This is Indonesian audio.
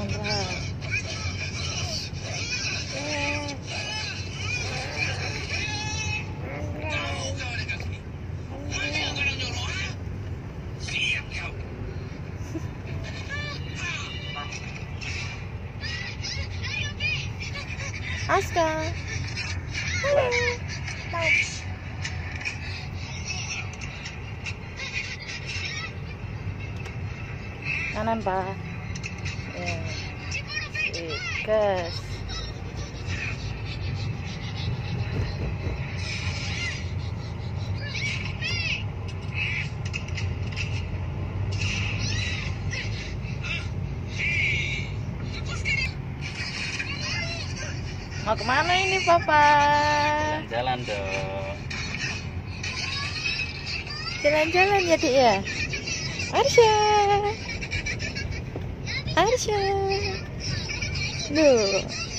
ಅಂತಂದ್ರೆ Oscar. Hello. Hello. Gas. Mau ke mana ini papa? Jalan dong. Jalan-jalan ya dik ya? Arsya Arsya Duh